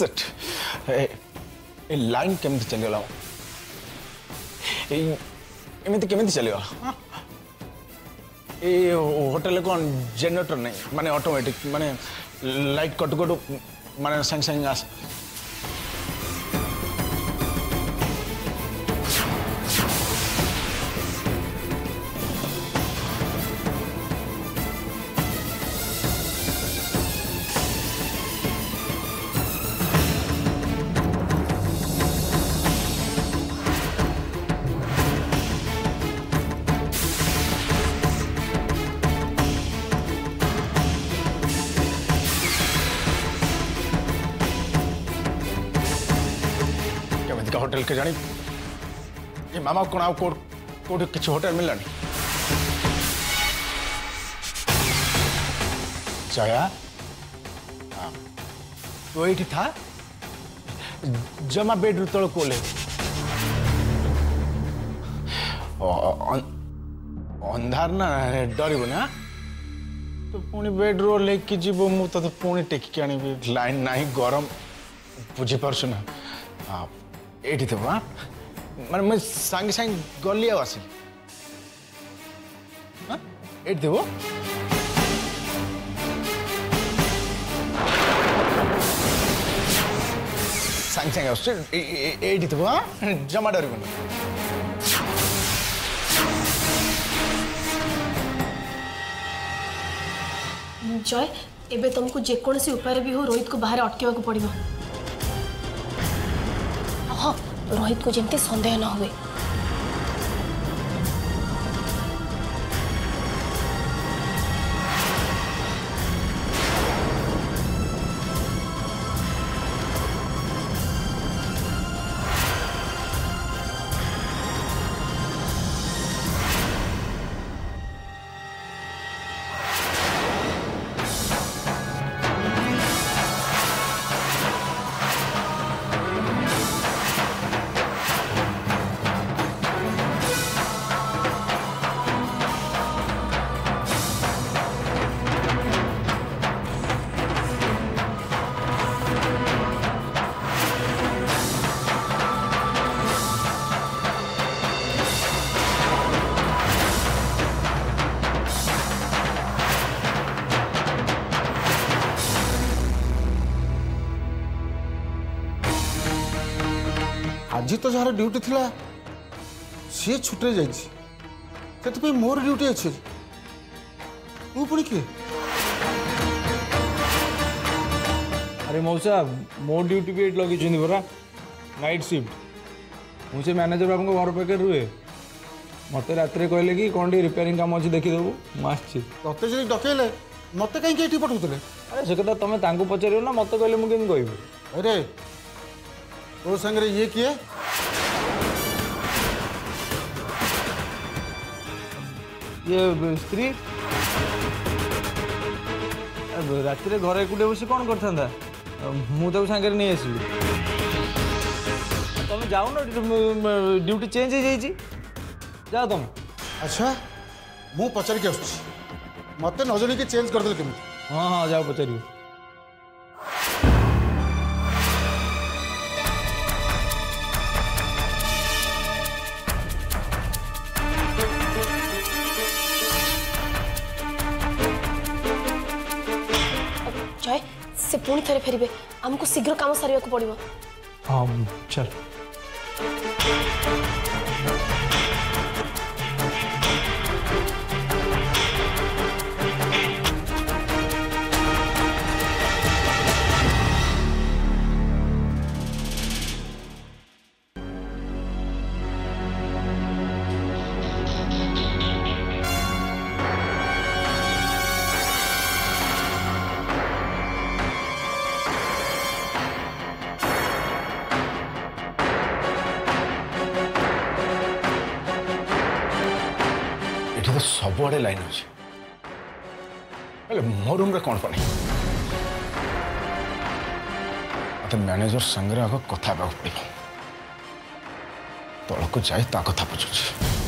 ಸಿಟ್ ଏ line କେମିତି ଚାଲିଗଲା ଏଇ ଏମିତି କେମିତି ଚାଲିଗଲା ଏ ହୋଟେଲରେ କ'ଣ ଜେନେରେଟର ନାହିଁ ମାନେ ଅଟୋମେଟିକ୍ ମାନେ ଲାଇଟ୍ କଟୁ କଟୁ ମାନେ ସାଙ୍ଗେ ସାଙ୍ଗେ ଆସ કે જાની ઈ મમ કોના કોટ કી છ હોટેલ મિલન જયા અ તો એટી થા જમા બેડરૂમ તો કોલે ઓ ઓ અંધાર ના ડરી બને તો પૂણી બેડરૂમ લે કી જીબો મુ તો પૂણી ટેક કેણી લાઈન નાઈ ગરમ પૂજી પર સુના এটি দেব হ্যাঁ মানে মুই সাঙ্গে সাঙ্গে গলি আও আসি হ্যাঁ এটি দেব সাঙ্গে সাঙ্গে আসছে এইটি দেব হ্যাঁ জমা ডরিবুনি জয় এবে তুমি যেকোনসি উপায়ে বি হো রোহিত কু বাহারে অটকাইবাকু পড়িব रोहित को जमी सन्देह न हुए তো যার ডিউটি লা সি ছুটে যাই সেপাই মোর ডিউটি আছে মু পুঁ কি আরে মৌসা মো ডিউটি বি এটি লগাইছেন পরা নাইট সিফ্ট মু সে ম্যানেজর বাবু ঘর পাখে রুয়ে মতো রাত্রে কহিলে কি কোণ টিকে রিপেয়ারিং কাম অছি দেখিদেবু মু আসছি তোতে যদি ডকাইলে মতো কাইকি এটি পঠাউলে আরে সে কথা তুমি তাঁকু পচারিও না মতো কহিলে মু কেমি কইবি আরে তোর সাংরে ইয়ে কিয়ে ये स्त्री रात घर कूटे बस कौन कर था मुझे सागर नहीं आस तुम जाओ जाऊन ड्यूटी चेंज हो जाओ तुम अच्छा मुझे पचारिक मत नजर चेंज करदे कम हाँ हाँ जाओ पचार से पुणी थे फेरबे आमको शीघ्र काम सारे पड़ो हाँ चल ଘର ସବୁଆଡ଼େ ଲାଇନ୍ ଅଛି ହେଲେ ମୋ ରୁମ୍ରେ କ'ଣ ପାଣି ମୋତେ ମ୍ୟାନେଜର ସାଙ୍ଗରେ ଆଗ କଥା ହେବାକୁ ପଡ଼ିବ ତଳକୁ ଯାଇ ତା କଥା ବୁଝୁଛି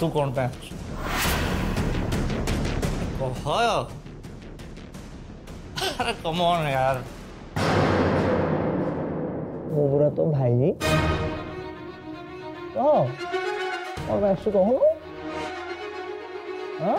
तू कौन पे अरे कम ऑन यार बुरा तो भाई ओ और वैसे कहूँ हाँ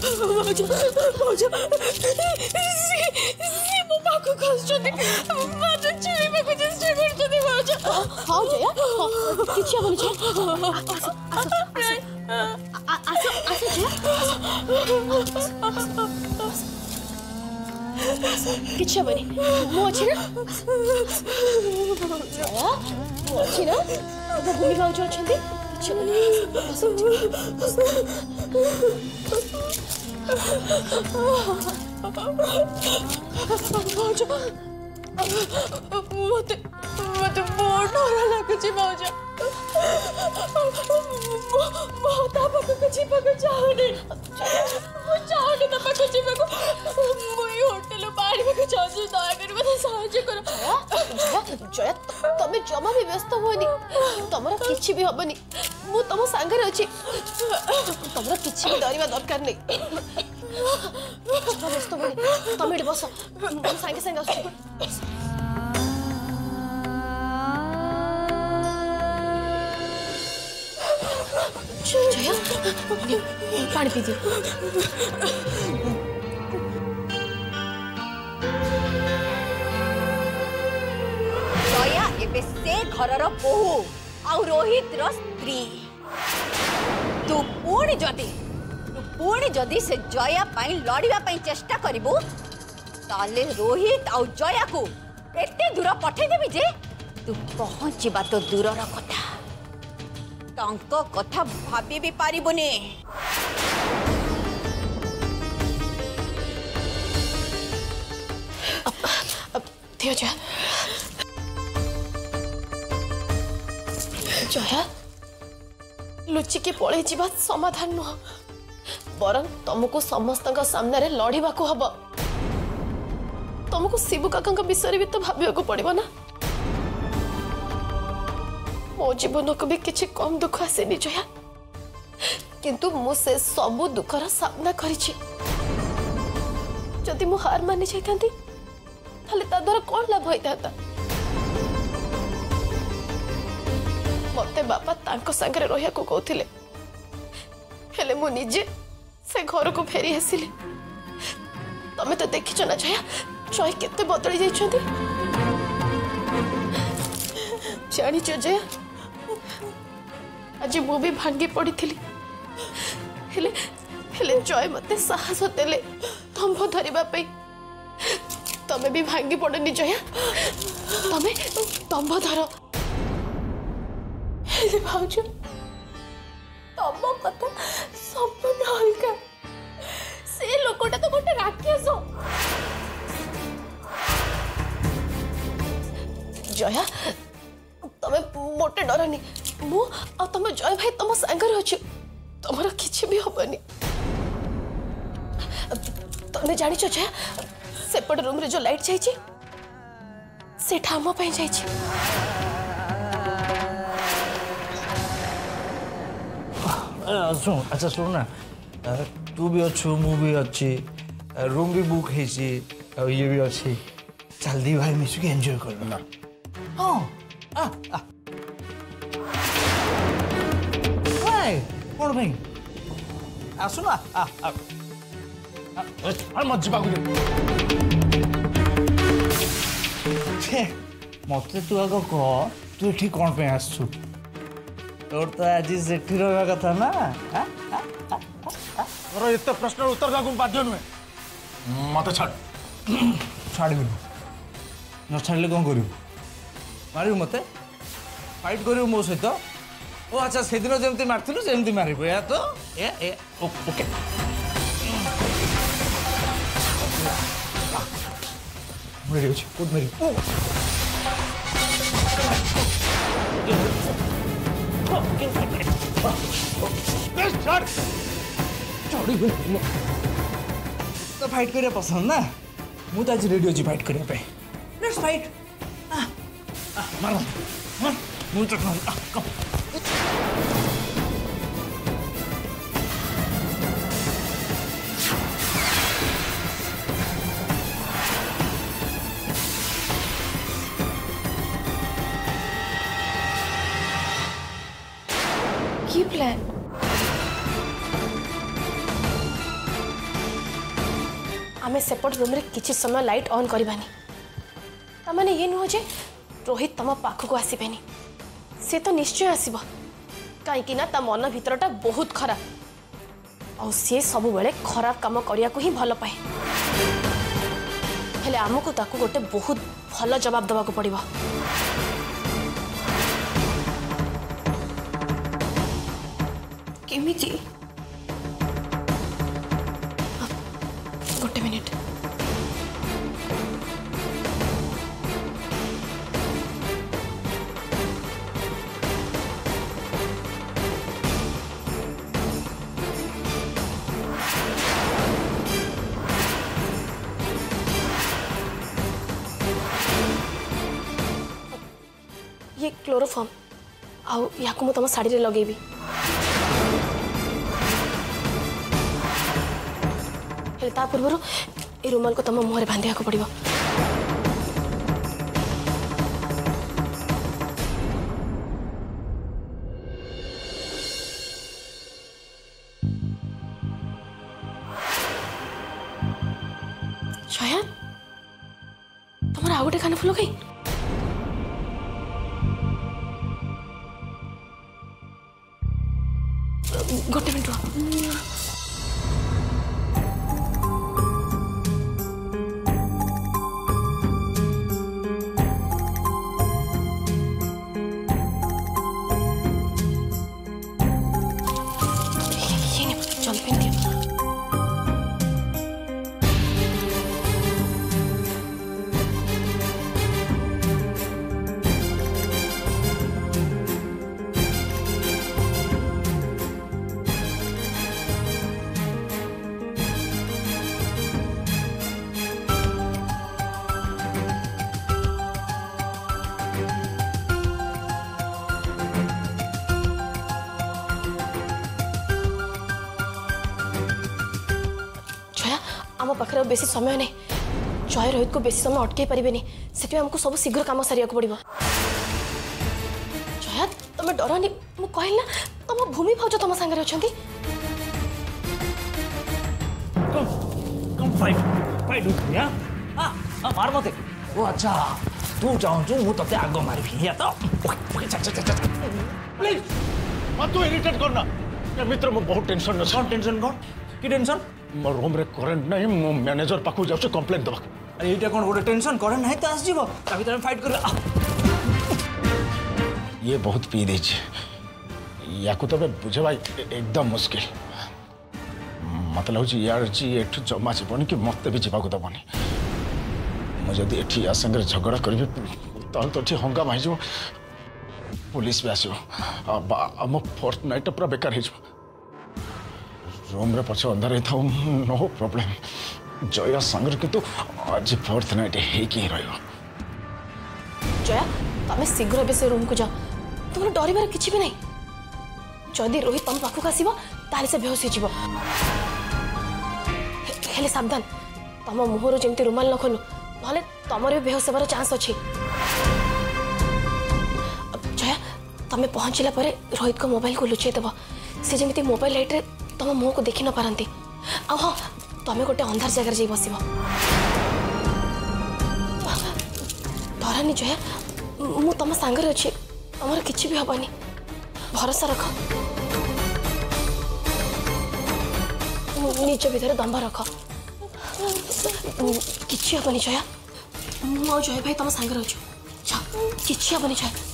Moja, Moja, si momako kaçırdık. Madem çileyi bakacağız çevirdi değil mi Moja? Hoca ya, geçiyor bunu çek. Asıl, asıl, asıl, asıl çek. beni. Moja, Moja, bu bunu Moja çindi. geçiyor beni. Asıl, asıl, asıl. मौजा मत मत बहुत डर लगुची मौजा बहुत आप कुछ पको चाहने चाहने କି ହୋଟେଲ ପାଣି ଯାଉଛି ଦୟାକରି ମୋତେ ସାହାଯ୍ୟ କର ଜୟା ତମେ ଜମା ବି ବ୍ୟସ୍ତ ହୁଅନି ତମର କିଛି ବି ହବନି ମୁଁ ତମ ସାଙ୍ଗରେ ଅଛି ତମର କିଛି ବି ଡରିବା ଦରକାର ନାହିଁ ବ୍ୟସ୍ତ ହୁଅନି ତମେ ଏଠି ବସ ସାଙ୍ଗେ ସାଙ୍ଗେ ଆସୁଛି पानी पीजिए ଏବେ ସେ ଘରର ବୋହୂ ଆଉ ରୋହିତର ସ୍ତ୍ରୀ ତୁ ପୁଣି ଯଦି ତୁ ପୁଣି ଯଦି ସେ ଜୟା ପାଇଁ ଲଢ଼ିବା ପାଇଁ ଚେଷ୍ଟା କରିବୁ ତାହେଲେ ରୋହିତ ଆଉ ଜୟାକୁ ଏତେ ଦୂର ପଠେଇଦେବି ଯେ ତୁ ପହଞ୍ଚିବା ତ ଦୂରର କଥା ତାଙ୍କ କଥା ଭାବି ବି ପାରିବୁନି ଦିଅ जया लुचिकी पल समाधान नुह बर तुमको समस्त सामन लड़ाक हम तुमको शिव काका विषय भी तो भाविक पड़ो ना मो जीवन को भी किसी कम दुख आसे जया कि मुझे सब दुखर सामना करदी हार मानि जाती द्वारा कौन लाभ होता মতে বাবা তাঁক সাগরে রহিয়াকু কৌলে হলে মু নিজে সে ঘরকু ফেরি আসিলি তুমি তো দেখিছ না জয়া জয় কেতে বদলি যাই জাণিছ জয়া আজ মু ভাঙ্গি পড়ি হলে হলে জয় মতে সাহস দেলে দম্ভ ধরিবা পাই তুমি বি ভাঙ্গি পড়নি জয়া তুমি দম্ভ ধর ହେଲେ ଭାଉଜ ତମ କଥା ସମ୍ପୂର୍ଣ୍ଣ ଅଲଗା ସେ ଲୋକଟା ତ ଗୋଟେ ରାକ୍ଷସ ଜୟା ତମେ ମୋଟେ ଡରନି ମୁଁ ଆଉ ତମ ଜୟ ଭାଇ ତମ ସାଙ୍ଗରେ ଅଛୁ ତମର କିଛି ବି ହବନି ତମେ ଜାଣିଛ ଜୟା ସେପଟ ରୁମ୍ରେ ଯୋଉ ଲାଇଟ୍ ଯାଇଛି ସେଟା ଆମ ପାଇଁ ଯାଇଛି ଶୁଣ ଆଚ୍ଛା ଶୁଣ ନା ତୁ ବି ଅଛୁ ମୁଁ ବି ଅଛି ରୁମ୍ ବି ବୁକ୍ ହେଇଛି ଆଉ ଇଏ ବି ଅଛି ଚାଲ ଦି ଭାଇ ମିଶିକି ଏନ୍ଜୟ କରିବା ନା ହଁ କ'ଣ ପାଇଁ ଆସୁନ ଯିବାକୁ ମୋତେ ତୁ ଆଗ କହ ତୁ ଏଠି କ'ଣ ପାଇଁ ଆସୁଛୁ তোর তো আজি জেঠির হওয়ার কথা না হ্যাঁ? তোর এতে প্রশ্নের উত্তর দেওয়া বাধ্য নুহে মতো ছাড় ছাড়বি ন ছাড়লে কম করবু মারিবু মতে ফাইট করবু মো সহিত ও আচ্ছা সেদিন যেমতি মারিলু সেমতি মারিবু এ তো এ এ ওকে মেরে কুদ মেরে तो फाइट करे पसंद ना मु तो आज रेडियो जी फाइट करने पे लेट्स फाइट मार मार मु तो कम ସେପଟ ରୁମ୍ରେ କିଛି ସମୟ ଲାଇଟ୍ ଅନ୍ କରିବାନି ତାମାନେ ଇଏ ନୁହଁ ଯେ ରୋହିତ ତମ ପାଖକୁ ଆସିବେନି ସେ ତ ନିଶ୍ଚୟ ଆସିବ କାହିଁକି ନା ତା ମନ ଭିତରଟା ବହୁତ ଖରାପ ଆଉ ସିଏ ସବୁବେଳେ ଖରାପ କାମ କରିବାକୁ ହିଁ ଭଲ ପାଏ ହେଲେ ଆମକୁ ତାକୁ ଗୋଟେ ବହୁତ ଭଲ ଜବାବ ଦେବାକୁ ପଡ଼ିବ କେମିତି ଆଉ ୟାକୁ ମୁଁ ତମ ଶାଢ଼ୀରେ ଲଗେଇବି ହେଲେ ତା ପୂର୍ବରୁ ଏ ରୁମାଲକୁ ତମ ମୁହଁରେ ବାନ୍ଧିବାକୁ ପଡ଼ିବ something. বেশি সময় নাই জয় রোহিত বেশি সময় অটকাই পারিবে সেপাই আমাকে সব শীঘ্র কাম সারা পড়ব জয়া তুমি ডরনি মু কহিল না তোম ভূমি ভাউজ তোম সাংরে অনেক মার মতে ও আচ্ছা তু চাহু মু তোতে আগ মারিবি ইয়া তো প্লিজ মতো ইরিটেট করনা মিত্র মু বহুত টেনশন টেনশন কোন কি টেনশন मो रूम रे करंट नै मो मैनेजर पाखु जाउछ कंप्लेंट दबक अरे एटा कोन गोटे टेंशन करंट नै त आस जीवो ता भीतर फाइट कर ये बहुत पी दे छे याकु तबे तो बुझे भाई एकदम मुश्किल मतलब हो यार जी एठ जमा जीवन कि मत भी जीवाक दबनी मुझे एटी या संगे झगड़ा करी तो हंगामा हो पुलिस भी आसो मो फोर्थ नाइट पूरा बेकार होगा रूम रे पछे अंधार हे थौ नो प्रॉब्लम जया संगर कितु आज फोर्थ नाइट हे के रहयो जया तमे शीघ्र बे से रूम को जा तोर डरिबार किछि भी नै जदि रोहित तम पाखु कासिबो ताले से बेहोसी जिवो हेले सावधान तम मुहर जेंति रुमाल न खोलु नले तमरे बेहोसबार चांस अछि जया तमे पहुचिला परे रोहित को मोबाइल को लुचे देबो से जेमिति मोबाइल लाइट रे तुम मुँह को देखी न पारती आ हाँ तुम्हें गोटे अंधार जगह जा बस तरानी जया मु तुम सांगे अच्छे तुम कि हेनी भरोसा रख निज भर दम्भ रख कि हेनी जया मु जया भाई तुम सांगे अच्छा कि हेनी जया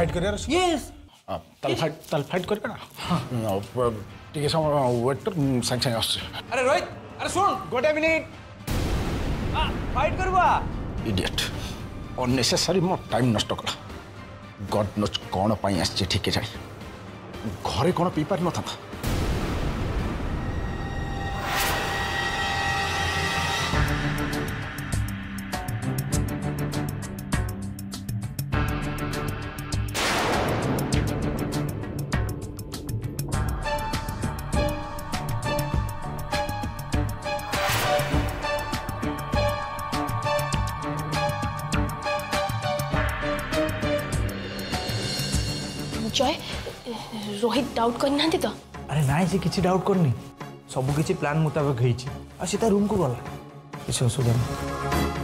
फाइट करियर अछि यस तलफाइट तलफाइट करबे ना हां हाँ, ठीक है समय वेट कर संग संग आछि अरे रोहित अरे सुन गोटे मिनट फाइट करबा इडियट अननेसेसरी मोर टाइम नष्ट करला गॉड नोज कोन पई आछि ठीक है घरे कौन पीपर न था? ରୋହିତ ଡାଉଟ୍ କରିନାହାନ୍ତି ତ ଆରେ ନାଇଁ ସେ କିଛି ଡାଉଟ୍ କରିନି ସବୁ କିଛି ପ୍ଲାନ୍ ମୁତାବକ ହେଇଛି ଆଉ ସେ ତା ରୁମ୍କୁ ଗଲା କିଛି ଅସୁବିଧା ନାହିଁ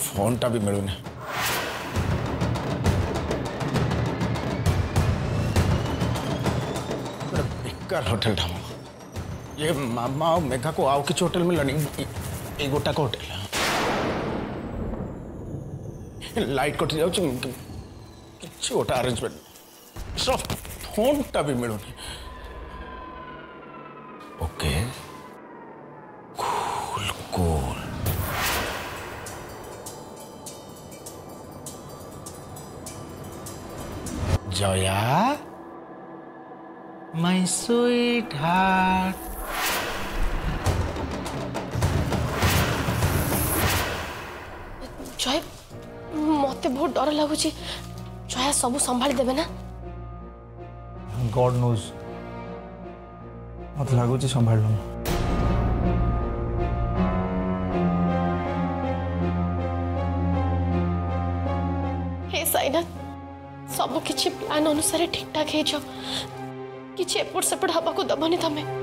फोन टा भी ମିଳୁନି बेकार होटल था ये मामा और मेघा को आओ किसी होटल में लड़ी ये गोटा का होटल लाइट कटि जाऊँ किसी गोटा आरेजमेंट सब टा भी मिलूनी Joya? My sweetheart. জয় মতে বহুত ডর লাগুছি জয়া সব সম্ভালি দেবে না গড নোজ মতে লাগুছি সম্ভালু না किसी प्लान अनुसार ठीक ठाक हो किसी एपट सेपट हाँ को दबानी तुम्हें